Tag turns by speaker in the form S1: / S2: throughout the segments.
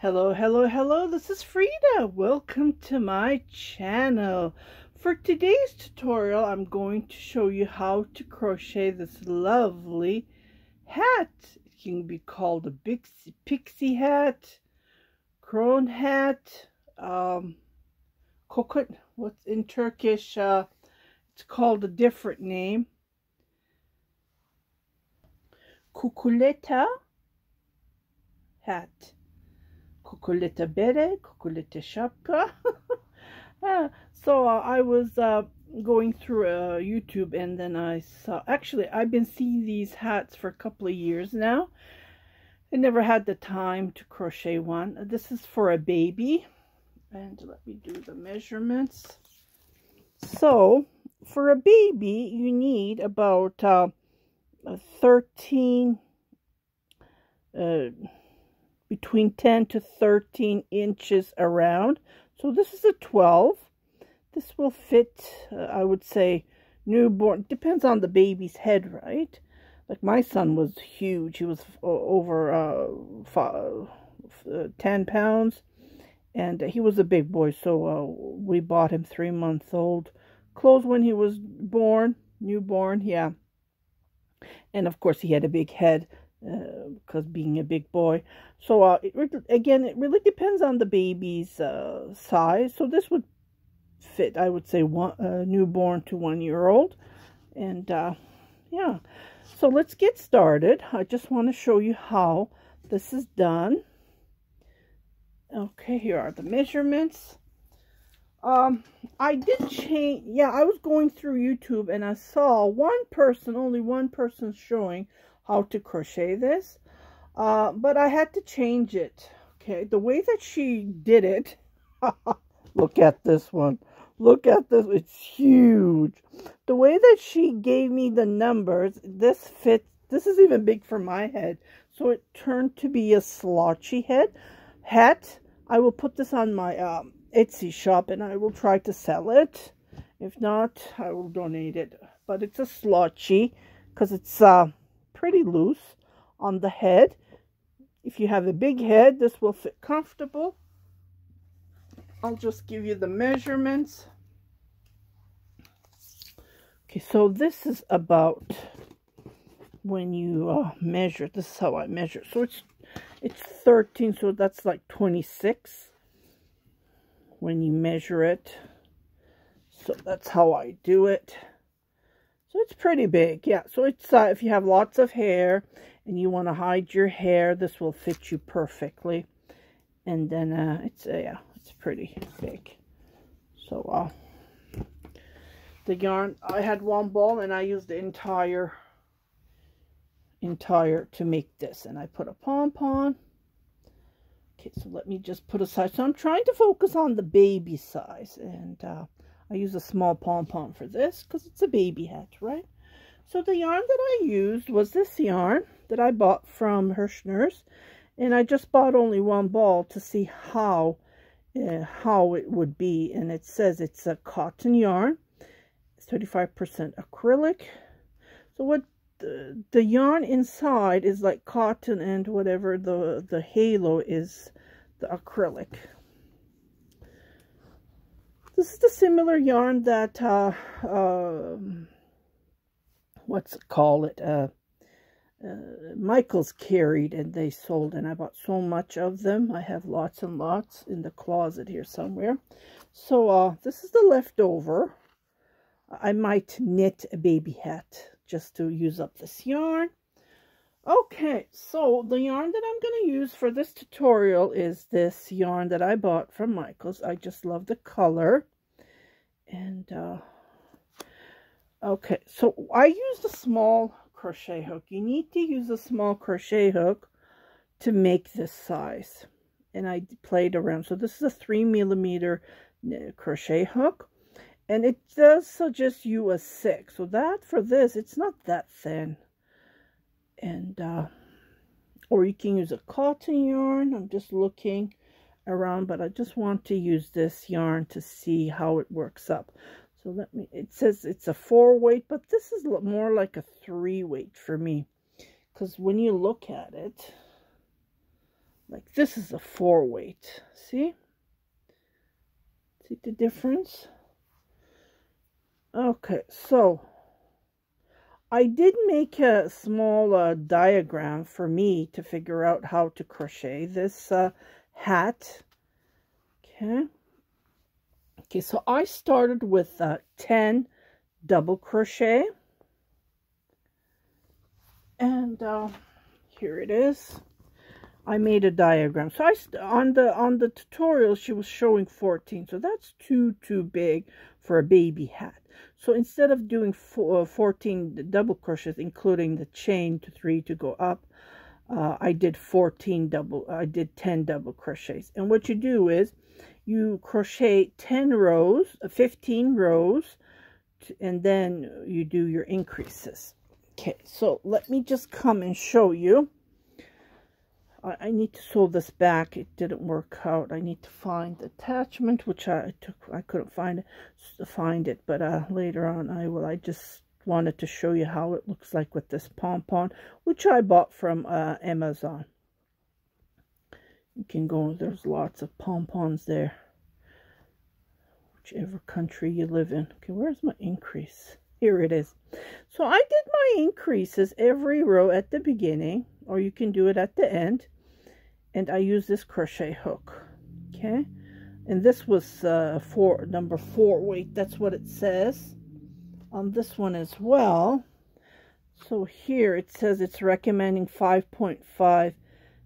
S1: Hello, hello, hello, this is Feride. Welcome to my channel. For today's tutorial, I'm going to show you how to crochet this lovely hat. It can be called a pixie, pixie hat, crone hat, um, coconut, what's in Turkish, uh, it's called a different name. Kukuleta hat. Kukuleta bere, Kukuleta shapka. so uh, I was uh, going through uh, YouTube and then I saw, actually I've been seeing these hats for a couple of years now. I never had the time to crochet one. This is for a baby. And let me do the measurements. So, for a baby, you need about uh, 13, uh, between 10 to 13 inches around. So this is a 12. This will fit, uh, I would say, newborn. Depends on the baby's head, right? Like my son was huge. He was over uh, five, uh, 10 pounds. And he was a big boy, so uh, we bought him three months old. Clothes when he was born, newborn, yeah. And of course, he had a big head because uh, being a big boy. So uh, it, again, it really depends on the baby's uh, size. So this would fit, I would say, one newborn to one year old. And uh, yeah, so let's get started. I just want to show you how this is done. Okay, here are the measurements. Um, I did change, yeah, I was going through YouTube and I saw one person, only one person showing how to crochet this. Uh, but I had to change it. Okay, the way that she did it. look at this one. Look at this. It's huge. The way that she gave me the numbers, this fits. This is even big for my head. So it turned to be a slouchy head hat. I will put this on my um, Etsy shop and I will try to sell it. If not, I will donate it. But it's a slouchy because it's uh, pretty loose on the head. If you have a big head, this will fit comfortable. I'll just give you the measurements. Okay, so this is about when you uh, measure. This is how I measure. So it's it's 13, so that's like 26 when you measure it. So that's how I do it. So it's pretty big. Yeah, so it's uh, if you have lots of hair and you want to hide your hair, this will fit you perfectly. And then uh, it's, uh, yeah, it's pretty big. So, uh, the yarn, I had one ball and I used the entire, entire to make this. And I put a pom-pom. Okay, so let me just put aside. So I'm trying to focus on the baby size. And, uh, I use a small pom-pom for this because it's a baby hat, right? So the yarn that I used was this yarn that I bought from Herrschner's. And I just bought only one ball to see how uh, how it would be. And it says it's a cotton yarn. It's 35% acrylic. So what the, the yarn inside is like cotton and whatever the, the halo is the acrylic. This is the similar yarn that, uh, uh, what's it call it, uh, uh, Michael's carried and they sold and I bought so much of them. I have lots and lots in the closet here somewhere. So uh, this is the leftover. I might knit a baby hat just to use up this yarn. Okay, so the yarn that I'm going to use for this tutorial is this yarn that I bought from Michaels. I just love the color. And, uh, okay, so I used a small crochet hook. You need to use a small crochet hook to make this size. And I played around. So this is a 3 millimeter crochet hook. And it does suggest you a 6. So that, for this, it's not that thin and uh, or you can use a cotton yarn. I'm just looking around but I just want to use this yarn to see how it works up. So let me it says it's a four weight but this is more like a three weight for me. Because when you look at it like this is a four weight. See? See the difference? Okay so I did make a small uh, diagram for me to figure out how to crochet this uh, hat okay okay so I started with uh, 10 double crochet and uh, here it is I made a diagram. So I on the on the tutorial she was showing 14. So that's too too big for a baby hat. So instead of doing four, uh, 14 double crochets including the chain to 3 to go up, uh, I did 14 double I did 10 double crochets. And what you do is you crochet 10 rows, uh, 15 rows and then you do your increases. Okay, so let me just come and show you. I, need to sew this back. It didn't work out. I need to find the attachment, which I took. I couldn't find it, find it, but uh, later on I will. I just wanted to show you how it looks like with this pom-pom, which I bought from uh, Amazon. You can go, there's lots of pom-poms there. Whichever country you live in. Okay, where's my increase? Here it is. So I did my increases every row at the beginning, or you can do it at the end. And I use this crochet hook okay? And this was uh, for number four weight that's what it says on this one as well. So here it says it's recommending 5.5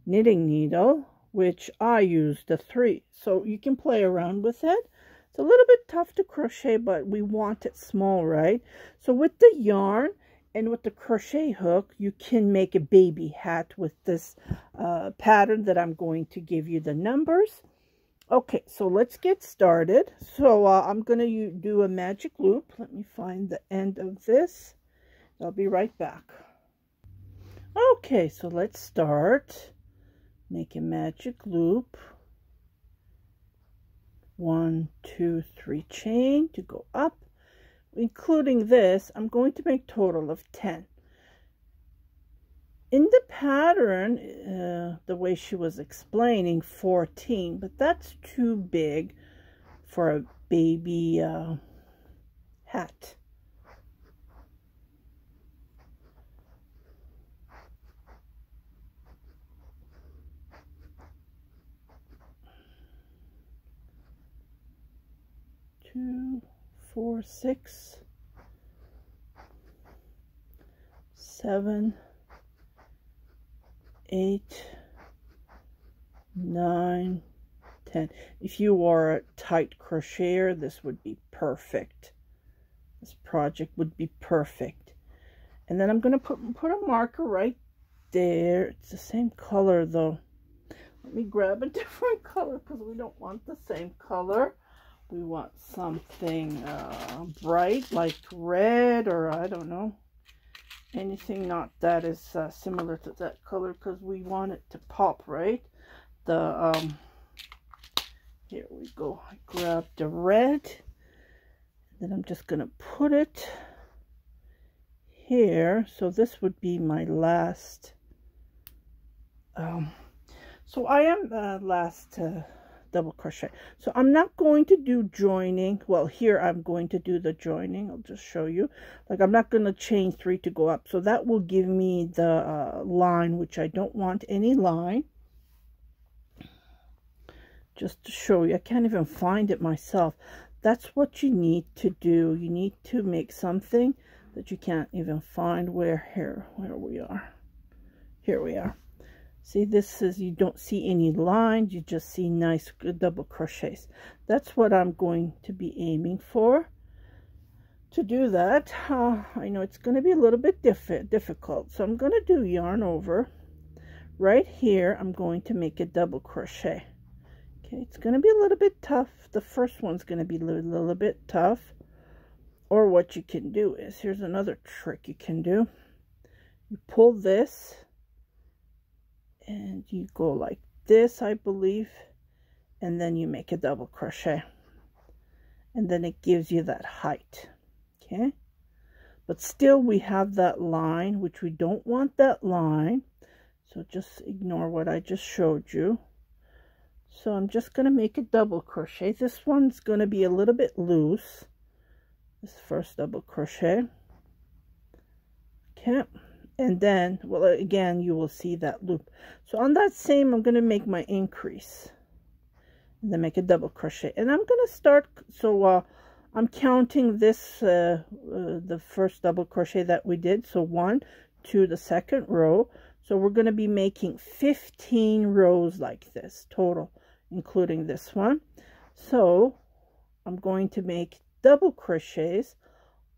S1: knitting needle which I used a three. So you can play around with it. It's a little bit tough to crochet but we want it small right? So with the yarn and with the crochet hook, you can make a baby hat with this uh, pattern that I'm going to give you the numbers. Okay, so let's get started. So uh, I'm going to do a magic loop. Let me find the end of this. I'll be right back. Okay, so let's start. Make a magic loop. One, two, three chain to go up including this, I'm going to make total of 10. In the pattern, uh, the way she was explaining, 14, but that's too big for a baby uh, hat. Two, four, six, seven, eight, nine, ten. If you are a tight crocheter, this would be perfect. This project would be perfect. And then I'm going to put, put a marker right there. It's the same color though. Let me grab a different color because we don't want the same color we want something uh, bright like red or I don't know. Anything not that is uh, similar to that color because we want it to pop right? The um here we go. I grabbed the red then I'm just gonna put it here. So this would be my last um so I am uh, last uh, double crochet. So i'm not going to do joining. Well here i'm going to do the joining. I'll just show you. Like i'm not going to chain three to go up. So that will give me the uh, line which i don't want any line. Just to show you. I can't even find it myself. That's what you need to do. You need to make something that you can't even find. Where here where we are. Here we are See, this is, you don't see any lines, you just see nice good double crochets. That's what I'm going to be aiming for. To do that, uh, I know it's going to be a little bit diff difficult, so I'm going to do yarn over. Right here, I'm going to make a double crochet. Okay, it's going to be a little bit tough. The first one's going to be a little, little bit tough. Or what you can do is, here's another trick you can do. You pull this and you go like this I believe and then you make a double crochet and then it gives you that height okay but still we have that line which we don't want that line So just ignore what I just showed you. So I'm just going to make a double crochet. This one's going to be a little bit loose. This first double crochet. Okay. And then, well, again, you will see that loop. So on that same, I'm going to make my increase. And then make a double crochet. And I'm going to start, so uh, I'm counting this, uh, uh, the first double crochet that we did. So one, to the second row. So we're going to be making 15 rows like this total, including this one. So I'm going to make double crochets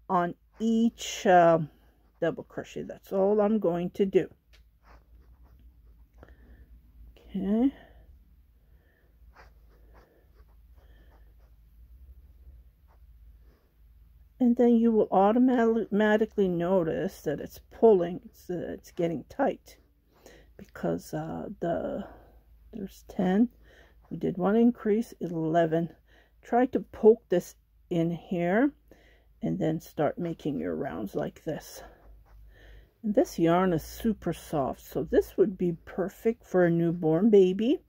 S1: on each uh, double crochet. That's all I'm going to do. Okay. and then you will automatically notice that it's pulling it's, it's getting tight because uh, the there's 10 we did one increase 11 try to poke this in here and then start making your rounds like this this yarn is super soft so this would be perfect for a newborn baby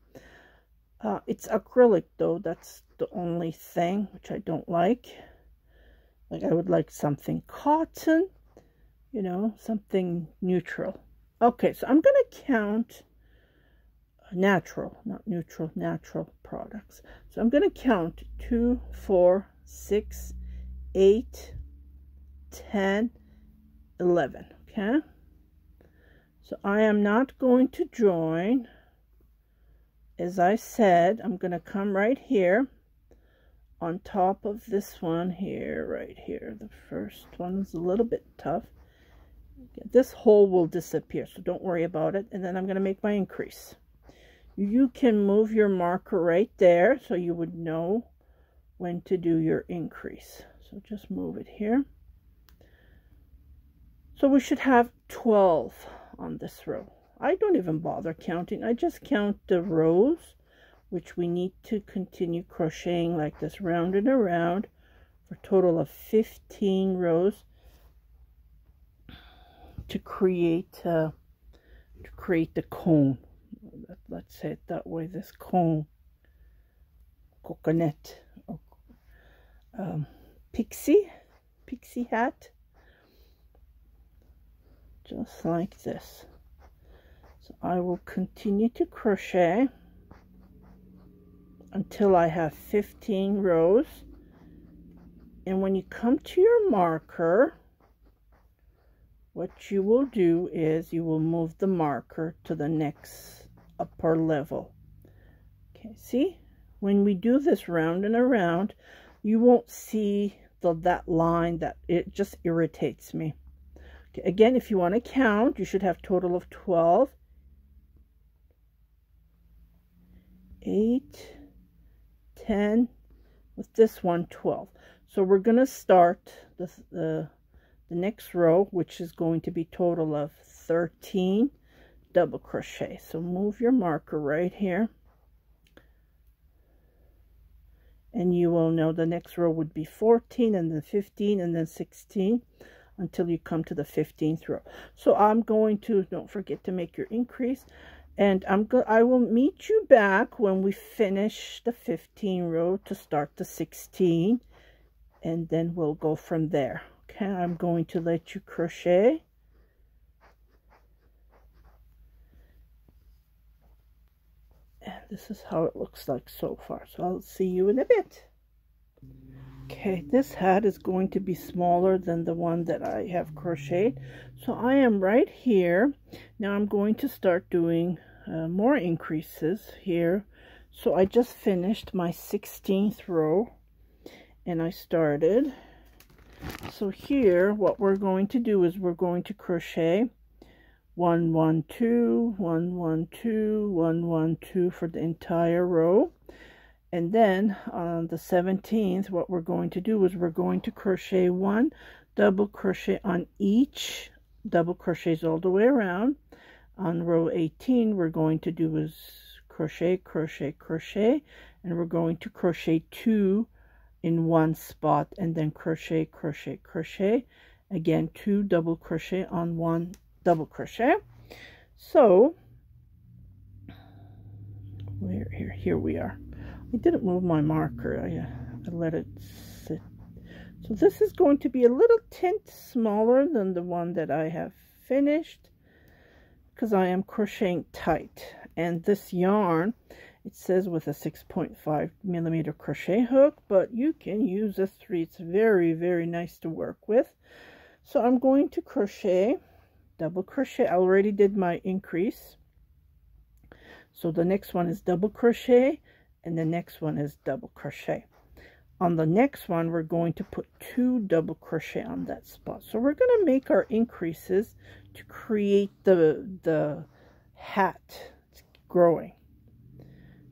S1: uh, it's acrylic though that's the only thing which I don't like like I would like something cotton, you know, something neutral. Okay, so I'm going to count natural, not neutral, natural products. So I'm going to count 2, 4, 6, 8, 10, 11, okay? So I am not going to join. As I said, I'm going to come right here on top of this one here, right here. The first one's a little bit tough. This hole will disappear, so don't worry about it. And then I'm going to make my increase. You can move your marker right there so you would know when to do your increase. So just move it here. So we should have 12 on this row. I don't even bother counting. I just count the rows which we need to continue crocheting like this round and around for a total of 15 rows to create uh, to create the cone. Let's say it that way this cone. Coconut. Um, pixie. Pixie hat just like this so I will continue to crochet until I have 15 rows. And when you come to your marker, what you will do is you will move the marker to the next upper level. Okay, see? When we do this round and around, you won't see the, that line that it just irritates me. Again, if you want to count, you should have total of 12. 8, 10 with this one 12 so we're going to start the, the the next row which is going to be total of 13 double crochet. So move your marker right here. And you will know the next row would be 14 and then 15 and then 16 until you come to the 15th row. So I'm going to don't forget to make your increase. And I'm go I will meet you back when we finish the 15 row to start the 16 and then we'll go from there. Okay I'm going to let you crochet. And this is how it looks like so far. So I'll see you in a bit okay this hat is going to be smaller than the one that I have crocheted. So I am right here. Now I'm going to start doing uh, more increases here. So I just finished my 16th row and I started. So here what we're going to do is we're going to crochet one one two one one two one one two for the entire row and then on the 17th, what we're going to do is we're going to crochet one double crochet on each double crochets all the way around. On row 18, we're going to do is crochet, crochet, crochet, and we're going to crochet two in one spot and then crochet, crochet, crochet. Again, two double crochet on one double crochet. So where here here we are I didn't move my marker. I, uh, I let it sit. So this is going to be a little tint smaller than the one that I have finished because I am crocheting tight. And this yarn it says with a 6.5 millimeter crochet hook but you can use a 3 it's very very nice to work with. So I'm going to crochet double crochet. I already did my increase. So the next one is double crochet and the next one is double crochet. On the next one we're going to put two double crochet on that spot. So we're going to make our increases to create the the hat. It's growing.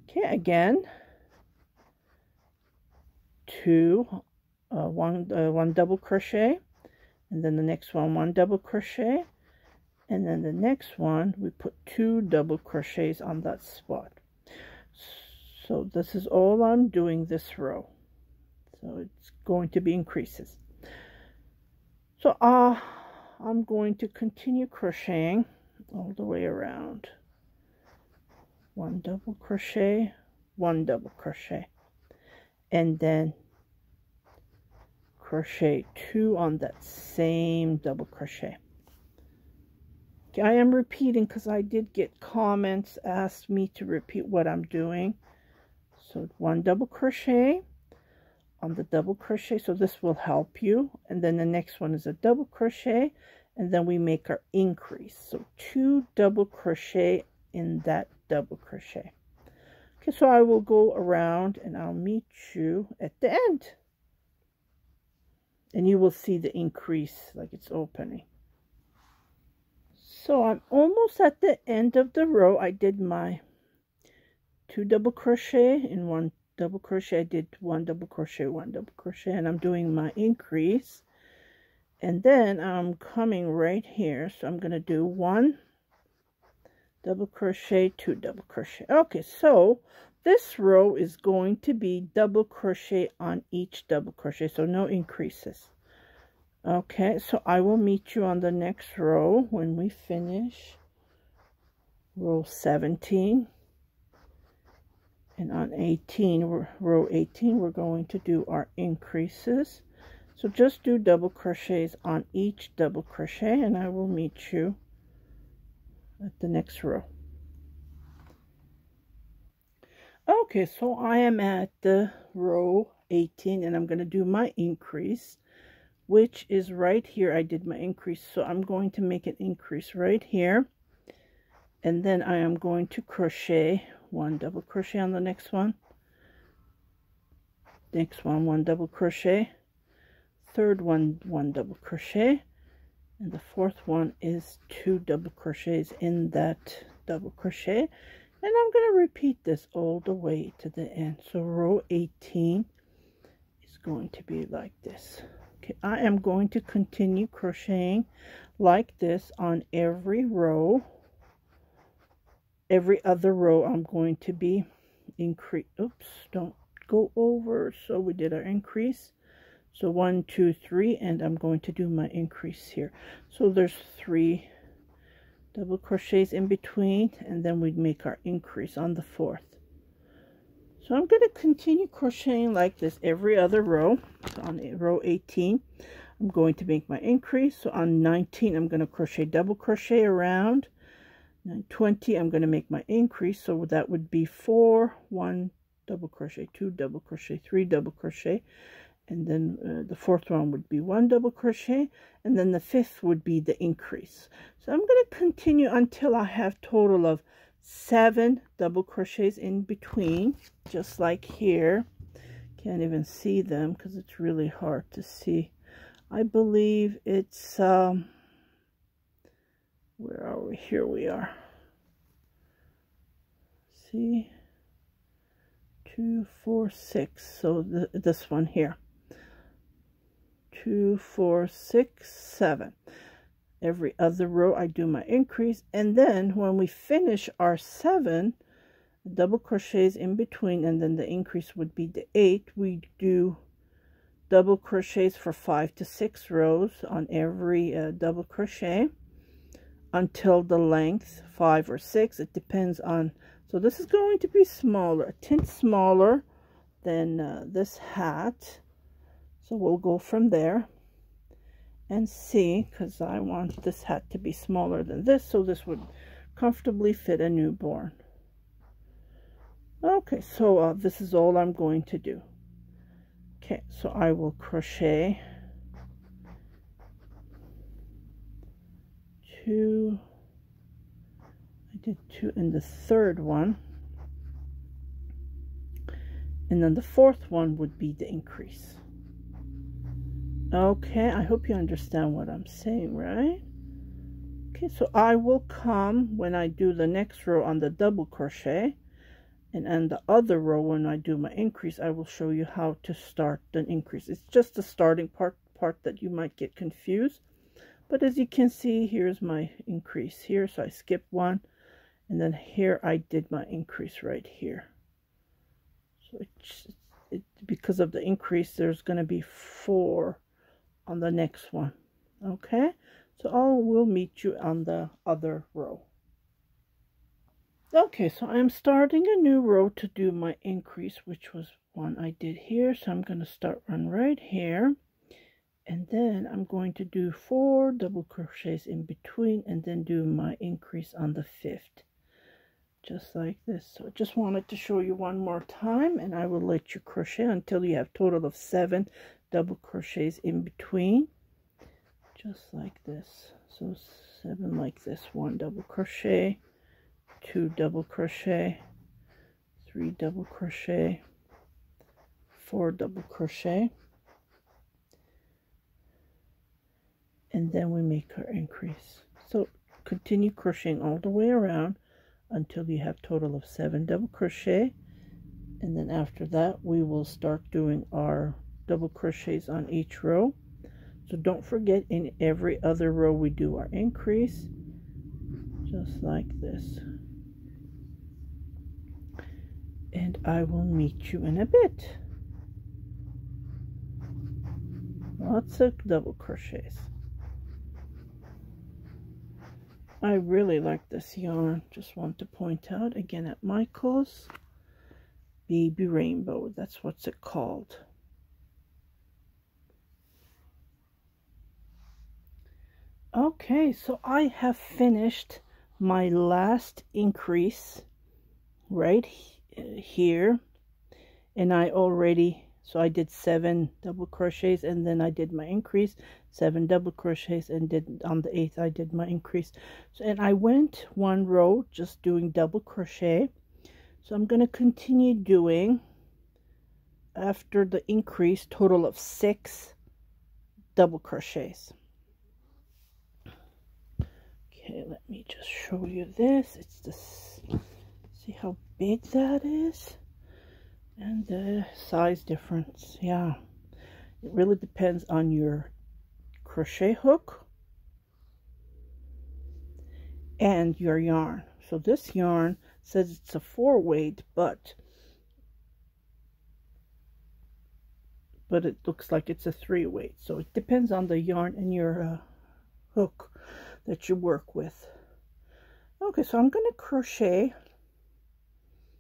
S1: Okay again. Two uh, one uh, one double crochet and then the next one one double crochet and then the next one we put two double crochets on that spot so this is all I'm doing this row. So it's going to be increases. So uh I'm going to continue crocheting all the way around. One double crochet one double crochet. And then crochet two on that same double crochet. I am repeating because I did get comments asked me to repeat what I'm doing so one double crochet on the double crochet so this will help you. And then the next one is a double crochet and then we make our increase. So two double crochet in that double crochet. Okay so I will go around and I'll meet you at the end. And you will see the increase like it's opening. So I'm almost at the end of the row. I did my two double crochet in one double crochet. I did one double crochet one double crochet and I'm doing my increase. And then I'm coming right here. So I'm going to do one double crochet two double crochet. Okay so this row is going to be double crochet on each double crochet so no increases. Okay so I will meet you on the next row when we finish row 17 and on 18 row 18 we're going to do our increases. So just do double crochets on each double crochet and I will meet you at the next row. Okay so I am at the row 18 and I'm going to do my increase which is right here. I did my increase so I'm going to make an increase right here. And then I am going to crochet one double crochet on the next one. Next one one double crochet. Third one one double crochet. And the fourth one is two double crochets in that double crochet. And I'm going to repeat this all the way to the end. So row 18 is going to be like this. Okay I am going to continue crocheting like this on every row every other row I'm going to be increase oops don't go over. So we did our increase. So one two three and I'm going to do my increase here. So there's three double crochets in between and then we make our increase on the fourth. So I'm going to continue crocheting like this every other row. So on row 18 I'm going to make my increase. So on 19 I'm going to crochet double crochet around 20 I'm going to make my increase. So that would be four one double crochet two double crochet three double crochet. And then uh, the fourth one would be one double crochet. And then the fifth would be the increase. So I'm going to continue until I have total of seven double crochets in between just like here. Can't even see them because it's really hard to see. I believe it's um where are we? Here we are. See? Two, four, six. So the, this one here. Two, four, six, seven. Every other row I do my increase. And then when we finish our seven, double crochets in between and then the increase would be the eight. We do double crochets for five to six rows on every uh, double crochet until the length five or six it depends on So this is going to be smaller, a tint smaller than uh, this hat. So we'll go from there and see, because I want this hat to be smaller than this, so this would comfortably fit a newborn. Okay, so uh, this is all I'm going to do. Okay, so I will crochet two, I did two in the third one, and then the fourth one would be the increase. Okay, I hope you understand what I'm saying, right? Okay, so I will come when I do the next row on the double crochet. And on the other row when I do my increase I will show you how to start an increase. It's just the starting part part that you might get confused but as you can see here's my increase here so I skip one and then here I did my increase right here so it's it, because of the increase there's going to be four on the next one okay so I will meet you on the other row Okay, so I'm starting a new row to do my increase, which was one I did here. So I'm going to start one right here. And then I'm going to do four double crochets in between and then do my increase on the fifth. Just like this. So I just wanted to show you one more time and I will let you crochet until you have total of seven double crochets in between. Just like this. So seven like this. One double crochet two double crochet three double crochet four double crochet and then we make our increase so continue crocheting all the way around until you have total of seven double crochet and then after that we will start doing our double crochets on each row so don't forget in every other row we do our increase just like this and I will meet you in a bit. Lots of double crochets. I really like this yarn. Just want to point out again at Michael's Baby Rainbow. That's what's it called. Okay, so I have finished my last increase right uh, here and I already so I did seven double crochets and then I did my increase seven double crochets and did on the eighth I did my increase. So and I went one row just doing double crochet. So I'm going to continue doing after the increase total of six double crochets. Okay let me just show you this. It's this see how big that is? And the size difference yeah. It really depends on your crochet hook and your yarn. So this yarn says it's a four weight but but it looks like it's a three weight so it depends on the yarn and your uh, hook that you work with. Okay so I'm going to crochet.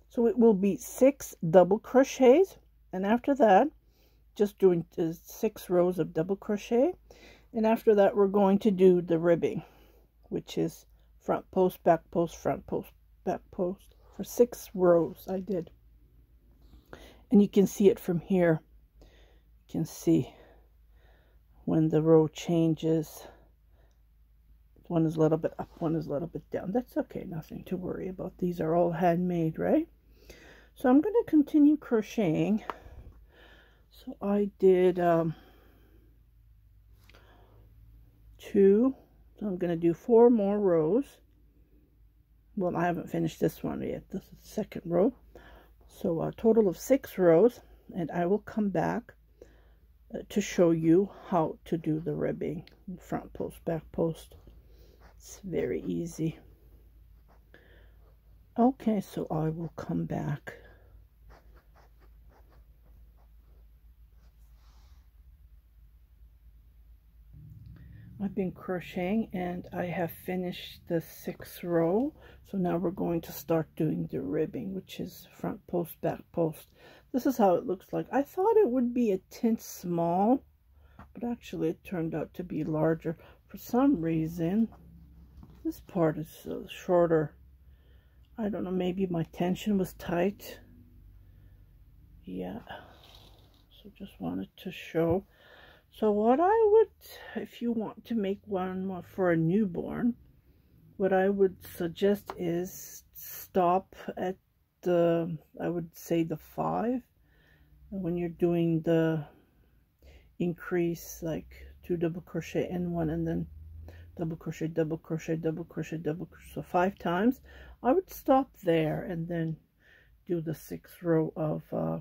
S1: So it will be six double crochets and after that just doing uh, six rows of double crochet and after that we're going to do the ribbing which is front post back post front post back post for six rows I did. And you can see it from here. You can see when the row changes. One is a little bit up one is a little bit down. That's okay nothing to worry about. These are all handmade right? So I'm going to continue crocheting. So I did um, two. So I'm going to do four more rows. Well, I haven't finished this one yet. This is the second row. So a total of six rows. And I will come back uh, to show you how to do the ribbing. Front post, back post. It's very easy. Okay, so I will come back. I've been crocheting and I have finished the sixth row. So now we're going to start doing the ribbing which is front post back post. This is how it looks like. I thought it would be a tint small but actually it turned out to be larger. For some reason this part is uh, shorter. I don't know maybe my tension was tight. Yeah. So just wanted to show so what I would, if you want to make one more for a newborn, what I would suggest is stop at the, I would say the five. When you're doing the increase, like two double crochet in one and then double crochet, double crochet, double crochet, double crochet, so five times, I would stop there and then do the sixth row of uh,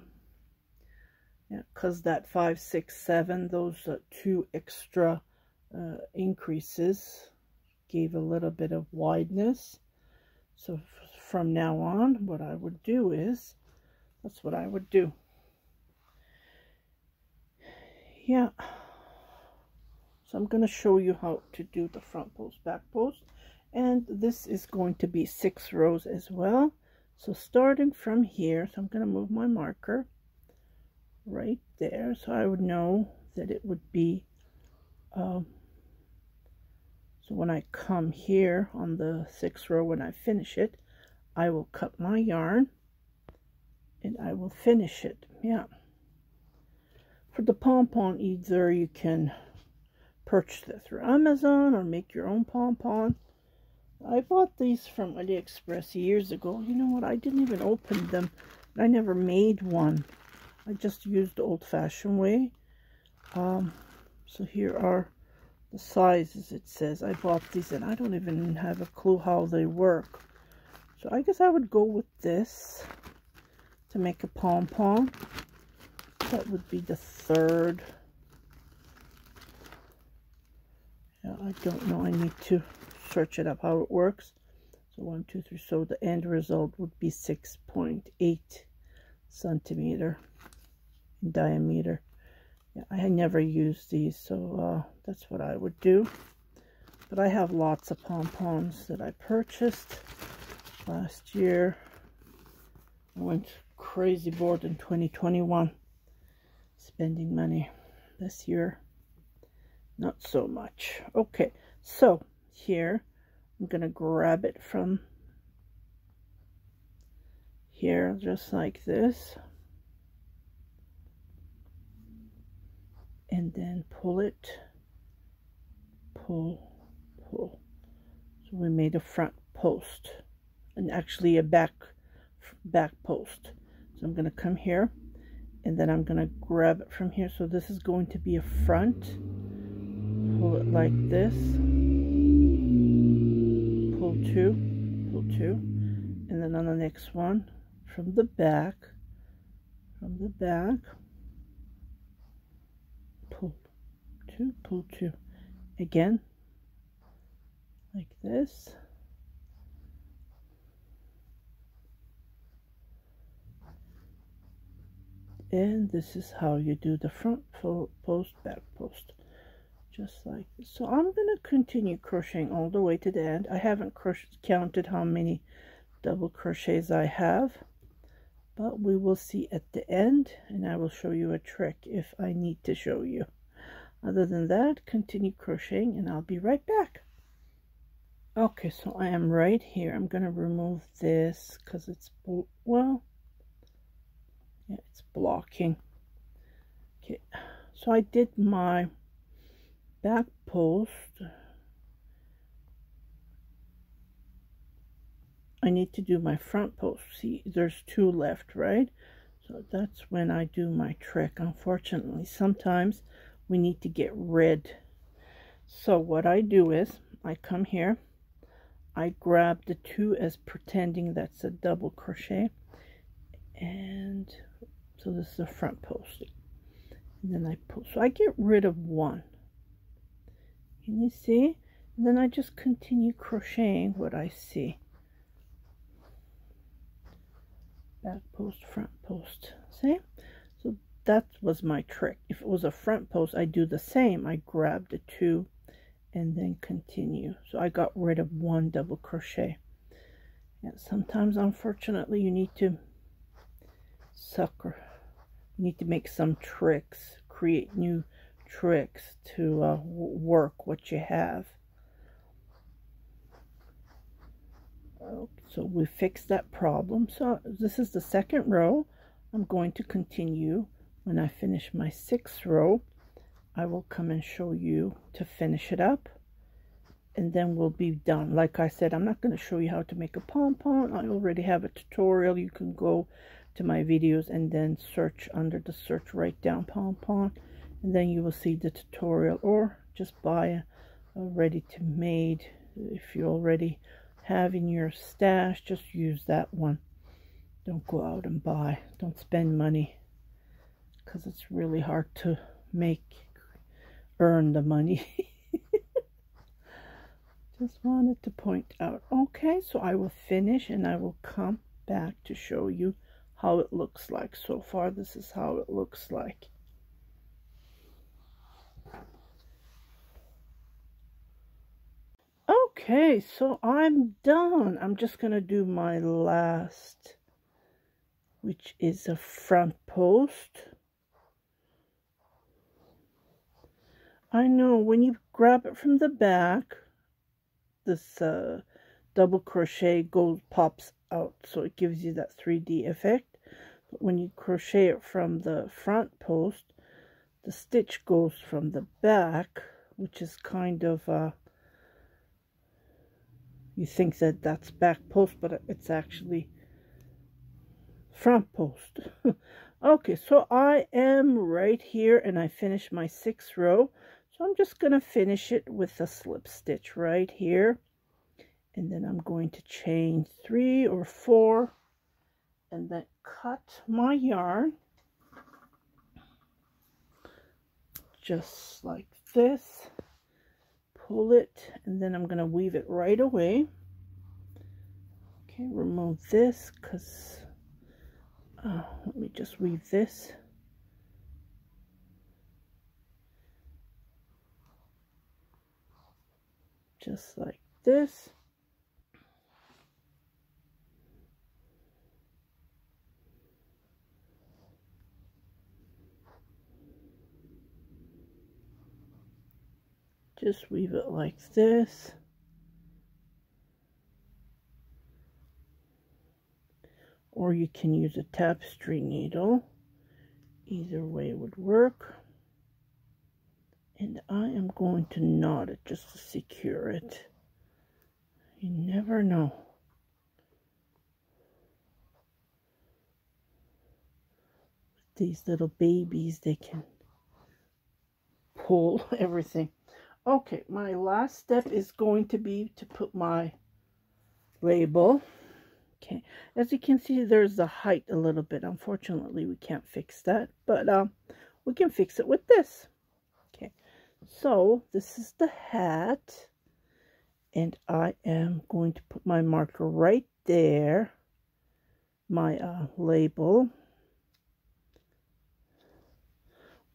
S1: yeah, because that five, six, seven, those two extra uh, increases gave a little bit of wideness. So from now on, what I would do is, that's what I would do. Yeah. So I'm going to show you how to do the front post, back post. And this is going to be six rows as well. So starting from here, so I'm going to move my marker right there so I would know that it would be um, so when I come here on the sixth row when I finish it I will cut my yarn and I will finish it yeah. For the pom-pom either you can purchase it through Amazon or make your own pom-pom. I bought these from AliExpress years ago. You know what? I didn't even open them. I never made one I just used the old-fashioned way. Um, so here are the sizes it says. I bought these and I don't even have a clue how they work. So I guess I would go with this to make a pom-pom. That would be the third. Yeah, I don't know. I need to search it up how it works. So one, two, three. So the end result would be 6.8 centimeter diameter. Yeah, I had never used these, so uh, that's what I would do. But I have lots of pom-poms that I purchased last year. I went crazy bored in 2021 spending money this year not so much okay so here I'm gonna grab it from here just like this then pull it pull pull. So we made a front post and actually a back back post. So I'm going to come here and then I'm going to grab it from here. So this is going to be a front. Pull it like this. Pull two pull two. And then on the next one from the back from the back pull two, pull two. Again, like this. And this is how you do the front post, back post. Just like this. So I'm going to continue crocheting all the way to the end. I haven't counted how many double crochets I have but we will see at the end and I will show you a trick if I need to show you other than that continue crocheting and I'll be right back okay so I am right here I'm gonna remove this because it's well yeah it's blocking okay so I did my back post I need to do my front post. See, there's two left, right? So that's when I do my trick. Unfortunately, sometimes we need to get rid. So what I do is, I come here, I grab the two as pretending that's a double crochet. And so this is the front post. And then I pull. So I get rid of one. Can you see? And then I just continue crocheting what I see. back post front post see that was my trick. If it was a front post I do the same. I grab the two and then continue. So I got rid of one double crochet. And sometimes unfortunately you need to sucker you need to make some tricks create new tricks to uh, work what you have. So we fixed that problem. So this is the second row. I'm going to continue when I finish my sixth row I will come and show you to finish it up and then we'll be done. Like I said I'm not going to show you how to make a pom-pom. I already have a tutorial. You can go to my videos and then search under the search right down pom-pom and then you will see the tutorial or just buy a, a ready to made if you already have in your stash just use that one. Don't go out and buy. Don't spend money because it's really hard to make earn the money. Just wanted to point out. Okay, so I will finish and I will come back to show you how it looks like. So far, this is how it looks like. Okay, so I'm done. I'm just to do my last, which is a front post. I know when you grab it from the back, this uh, double crochet goes pops out, so it gives you that 3D effect. But when you crochet it from the front post, the stitch goes from the back, which is kind of uh, you think that that's back post, but it's actually front post. okay, so I am right here and I finished my sixth row. So I'm just going to finish it with a slip stitch right here. And then I'm going to chain three or four and then cut my yarn just like this. Pull it and then I'm going to weave it right away. Okay, remove this because uh, let me just weave this. Just like this. Just weave it like this. Or you can use a tapestry needle. Either way would work and I am going to knot it just to secure it. You never know. With these little babies, they can pull everything. Okay, my last step is going to be to put my label. Okay, as you can see, there's the height a little bit. Unfortunately, we can't fix that, but um, we can fix it with this. So this is the hat. And I am going to put my marker right there. My uh, label.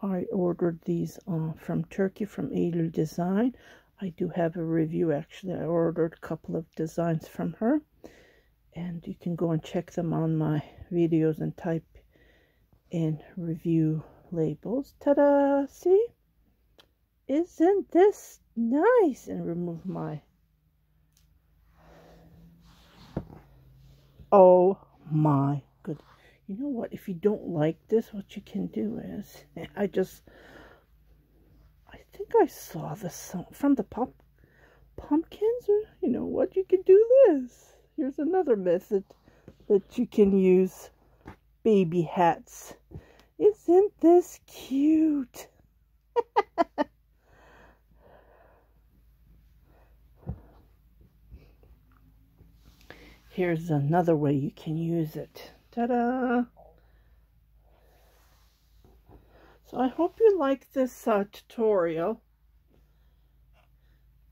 S1: I ordered these uh, from Turkey from Eylül Design. I do have a review actually. I ordered a couple of designs from her. And you can go and check them on my videos and type in review labels. Ta-da! See? Isn't this nice? And remove my... Oh my good. You know what? If you don't like this, what you can do is... I just... I think I saw this from the pop pumpkins. Or, you know what? You can do this. Here's another method that you can use baby hats. Isn't this cute? Here's another way you can use it. Ta-da! So I hope you like this uh, tutorial.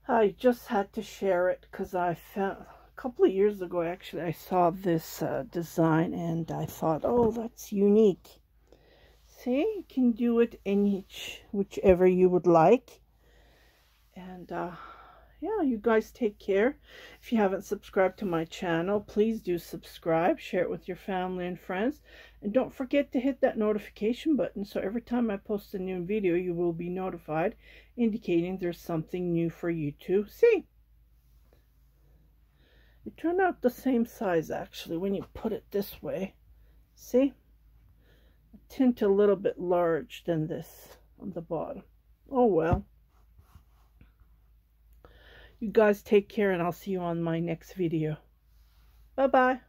S1: I just had to share it because I found a couple of years ago actually I saw this uh, design and I thought oh that's unique. See you can do it in each whichever you would like And, uh, yeah, you guys take care. If you haven't subscribed to my channel, please do subscribe. Share it with your family and friends. And don't forget to hit that notification button so every time I post a new video, you will be notified, indicating there's something new for you to see. It turned out the same size, actually, when you put it this way. See? A tint a little bit large than this on the bottom. Oh, well. You guys take care and I'll see you on my next video. Bye-bye.